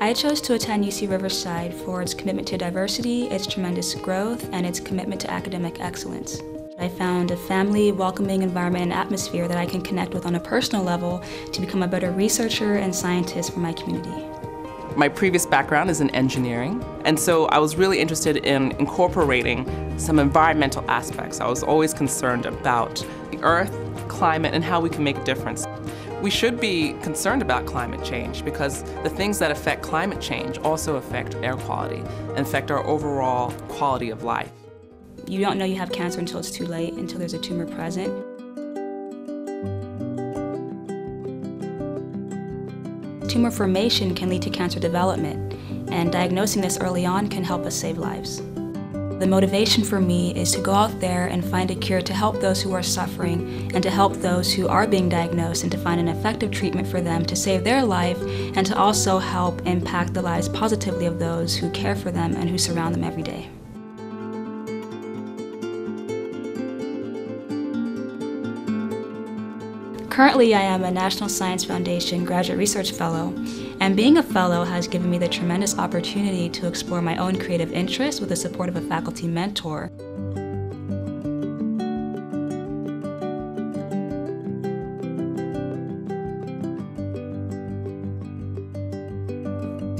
I chose to attend UC Riverside for its commitment to diversity, its tremendous growth, and its commitment to academic excellence. I found a family, welcoming environment and atmosphere that I can connect with on a personal level to become a better researcher and scientist for my community. My previous background is in engineering, and so I was really interested in incorporating some environmental aspects. I was always concerned about the earth, climate, and how we can make a difference. We should be concerned about climate change because the things that affect climate change also affect air quality and affect our overall quality of life. You don't know you have cancer until it's too late, until there's a tumor present. Tumor formation can lead to cancer development, and diagnosing this early on can help us save lives. The motivation for me is to go out there and find a cure to help those who are suffering and to help those who are being diagnosed and to find an effective treatment for them to save their life and to also help impact the lives positively of those who care for them and who surround them every day. Currently, I am a National Science Foundation Graduate Research Fellow, and being a fellow has given me the tremendous opportunity to explore my own creative interests with the support of a faculty mentor.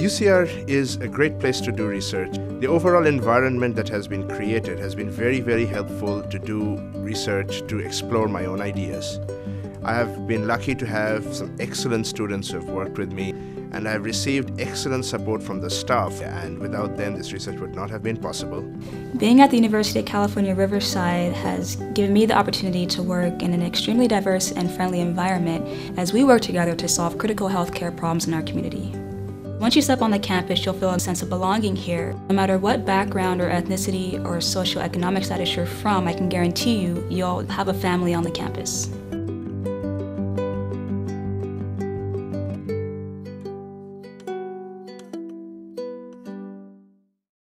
UCR is a great place to do research. The overall environment that has been created has been very, very helpful to do research, to explore my own ideas. I have been lucky to have some excellent students who have worked with me and I've received excellent support from the staff and without them this research would not have been possible. Being at the University of California Riverside has given me the opportunity to work in an extremely diverse and friendly environment as we work together to solve critical healthcare problems in our community. Once you step on the campus, you'll feel a sense of belonging here. No matter what background or ethnicity or socioeconomic status you're from, I can guarantee you, you'll have a family on the campus.